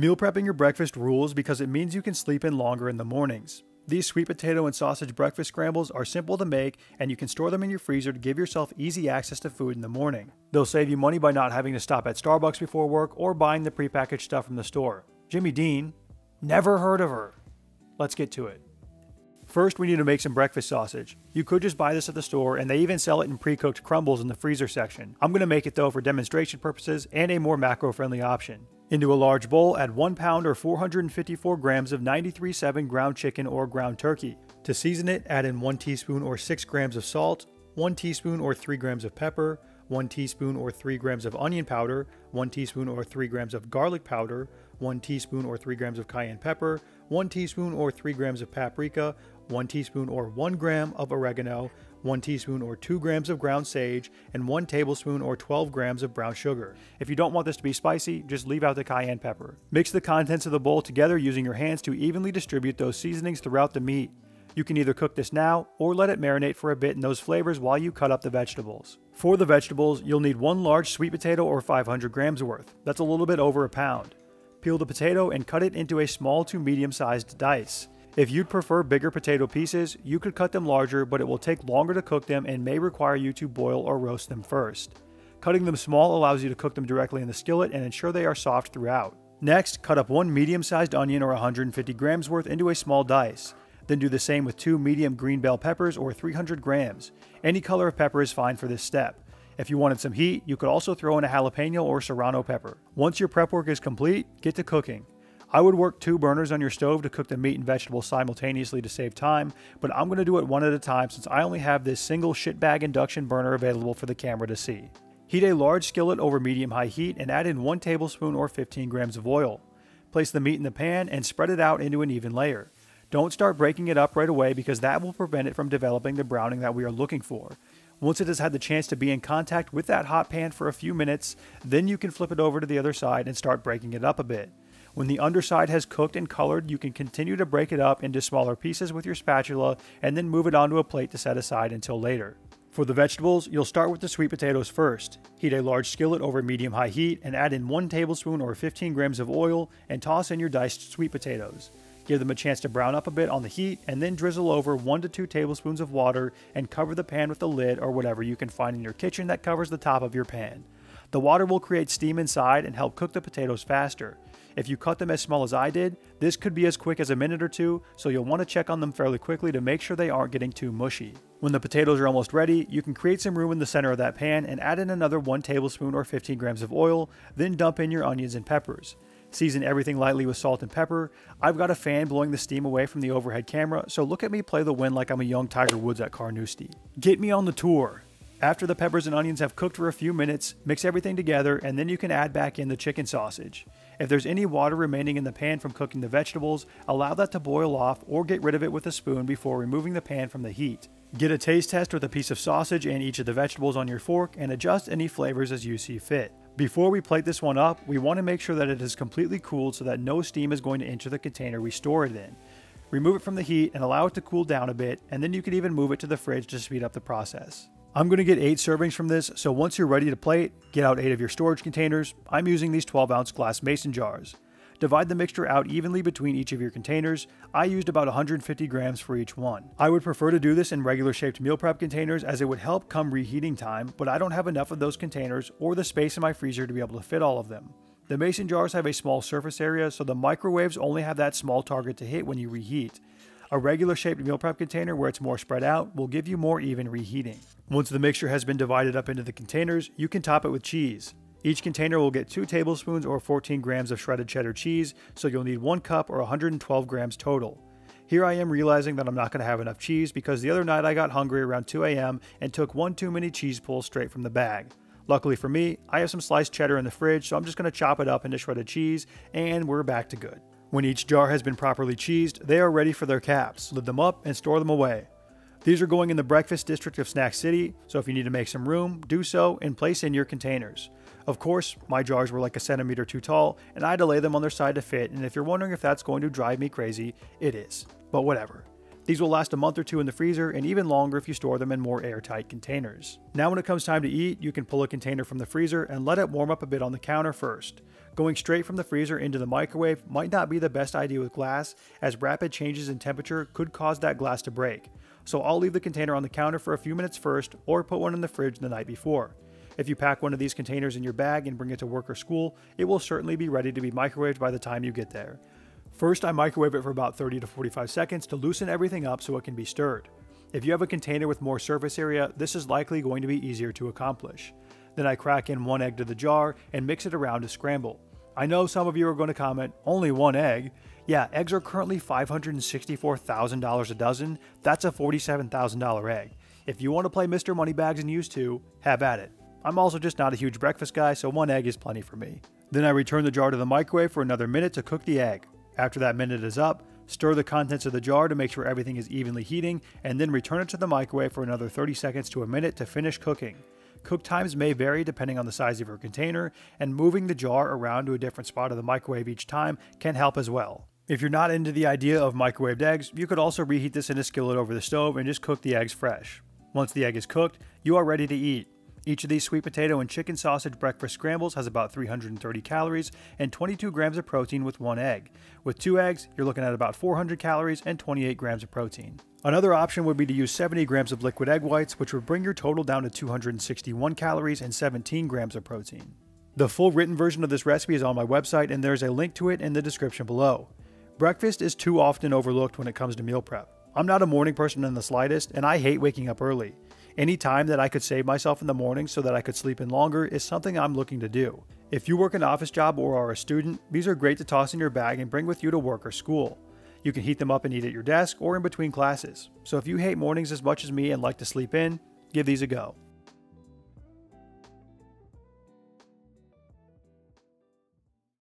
Meal prepping your breakfast rules because it means you can sleep in longer in the mornings. These sweet potato and sausage breakfast scrambles are simple to make and you can store them in your freezer to give yourself easy access to food in the morning. They'll save you money by not having to stop at Starbucks before work or buying the prepackaged stuff from the store. Jimmy Dean? Never heard of her. Let's get to it. First, we need to make some breakfast sausage. You could just buy this at the store, and they even sell it in pre cooked crumbles in the freezer section. I'm going to make it though for demonstration purposes and a more macro friendly option. Into a large bowl, add 1 pound or 454 grams of 93.7 ground chicken or ground turkey. To season it, add in 1 teaspoon or 6 grams of salt, 1 teaspoon or 3 grams of pepper, 1 teaspoon or 3 grams of onion powder, 1 teaspoon or 3 grams of garlic powder, 1 teaspoon or 3 grams of cayenne pepper, 1 teaspoon or 3 grams of paprika, 1 teaspoon or 1 gram of oregano, 1 teaspoon or 2 grams of ground sage, and 1 tablespoon or 12 grams of brown sugar. If you don't want this to be spicy, just leave out the cayenne pepper. Mix the contents of the bowl together using your hands to evenly distribute those seasonings throughout the meat. You can either cook this now or let it marinate for a bit in those flavors while you cut up the vegetables. For the vegetables, you'll need one large sweet potato or 500 grams worth. That's a little bit over a pound. Peel the potato and cut it into a small to medium sized dice. If you'd prefer bigger potato pieces, you could cut them larger, but it will take longer to cook them and may require you to boil or roast them first. Cutting them small allows you to cook them directly in the skillet and ensure they are soft throughout. Next, cut up one medium sized onion or 150 grams worth into a small dice. Then do the same with two medium green bell peppers or 300 grams. Any color of pepper is fine for this step. If you wanted some heat, you could also throw in a jalapeno or serrano pepper. Once your prep work is complete, get to cooking. I would work two burners on your stove to cook the meat and vegetables simultaneously to save time, but I'm going to do it one at a time since I only have this single shitbag induction burner available for the camera to see. Heat a large skillet over medium-high heat and add in 1 tablespoon or 15 grams of oil. Place the meat in the pan and spread it out into an even layer. Don't start breaking it up right away because that will prevent it from developing the browning that we are looking for. Once it has had the chance to be in contact with that hot pan for a few minutes, then you can flip it over to the other side and start breaking it up a bit. When the underside has cooked and colored, you can continue to break it up into smaller pieces with your spatula and then move it onto a plate to set aside until later. For the vegetables, you'll start with the sweet potatoes first. Heat a large skillet over medium high heat and add in 1 tablespoon or 15 grams of oil and toss in your diced sweet potatoes. Give them a chance to brown up a bit on the heat and then drizzle over 1 to 2 tablespoons of water and cover the pan with a lid or whatever you can find in your kitchen that covers the top of your pan. The water will create steam inside and help cook the potatoes faster. If you cut them as small as I did, this could be as quick as a minute or two, so you'll want to check on them fairly quickly to make sure they aren't getting too mushy. When the potatoes are almost ready, you can create some room in the center of that pan and add in another 1 tablespoon or 15 grams of oil, then dump in your onions and peppers. Season everything lightly with salt and pepper. I've got a fan blowing the steam away from the overhead camera, so look at me play the wind like I'm a young Tiger Woods at Carnoustie. Get me on the tour. After the peppers and onions have cooked for a few minutes, mix everything together and then you can add back in the chicken sausage. If there's any water remaining in the pan from cooking the vegetables, allow that to boil off or get rid of it with a spoon before removing the pan from the heat. Get a taste test with a piece of sausage and each of the vegetables on your fork and adjust any flavors as you see fit. Before we plate this one up, we want to make sure that it is completely cooled so that no steam is going to enter the container we store it in. Remove it from the heat and allow it to cool down a bit, and then you can even move it to the fridge to speed up the process. I'm going to get 8 servings from this, so once you're ready to plate, get out 8 of your storage containers. I'm using these 12 ounce glass mason jars. Divide the mixture out evenly between each of your containers. I used about 150 grams for each one. I would prefer to do this in regular shaped meal prep containers as it would help come reheating time, but I don't have enough of those containers or the space in my freezer to be able to fit all of them. The mason jars have a small surface area, so the microwaves only have that small target to hit when you reheat. A regular shaped meal prep container where it's more spread out will give you more even reheating. Once the mixture has been divided up into the containers, you can top it with cheese. Each container will get 2 tablespoons or 14 grams of shredded cheddar cheese, so you'll need 1 cup or 112 grams total. Here I am realizing that I'm not going to have enough cheese because the other night I got hungry around 2 a.m. and took one too many cheese pulls straight from the bag. Luckily for me, I have some sliced cheddar in the fridge, so I'm just going to chop it up into shredded cheese, and we're back to good. When each jar has been properly cheesed, they are ready for their caps. Lid them up and store them away. These are going in the breakfast district of Snack City, so if you need to make some room, do so and place in your containers. Of course, my jars were like a centimeter too tall, and I had to lay them on their side to fit, and if you're wondering if that's going to drive me crazy, it is. But whatever. These will last a month or two in the freezer and even longer if you store them in more airtight containers. Now when it comes time to eat, you can pull a container from the freezer and let it warm up a bit on the counter first. Going straight from the freezer into the microwave might not be the best idea with glass, as rapid changes in temperature could cause that glass to break. So I'll leave the container on the counter for a few minutes first or put one in the fridge the night before. If you pack one of these containers in your bag and bring it to work or school, it will certainly be ready to be microwaved by the time you get there. First, I microwave it for about 30 to 45 seconds to loosen everything up so it can be stirred. If you have a container with more surface area, this is likely going to be easier to accomplish. Then I crack in one egg to the jar and mix it around to scramble. I know some of you are going to comment, only one egg. Yeah, eggs are currently $564,000 a dozen. That's a $47,000 egg. If you want to play Mr. Moneybags and use two, have at it. I'm also just not a huge breakfast guy, so one egg is plenty for me. Then I return the jar to the microwave for another minute to cook the egg. After that minute is up, stir the contents of the jar to make sure everything is evenly heating, and then return it to the microwave for another 30 seconds to a minute to finish cooking. Cook times may vary depending on the size of your container, and moving the jar around to a different spot of the microwave each time can help as well. If you're not into the idea of microwaved eggs, you could also reheat this in a skillet over the stove and just cook the eggs fresh. Once the egg is cooked, you are ready to eat. Each of these sweet potato and chicken sausage breakfast scrambles has about 330 calories and 22 grams of protein with one egg. With two eggs, you're looking at about 400 calories and 28 grams of protein. Another option would be to use 70 grams of liquid egg whites, which would bring your total down to 261 calories and 17 grams of protein. The full written version of this recipe is on my website, and there's a link to it in the description below. Breakfast is too often overlooked when it comes to meal prep. I'm not a morning person in the slightest, and I hate waking up early. Any time that I could save myself in the morning so that I could sleep in longer is something I'm looking to do. If you work an office job or are a student, these are great to toss in your bag and bring with you to work or school. You can heat them up and eat at your desk or in between classes. So if you hate mornings as much as me and like to sleep in, give these a go.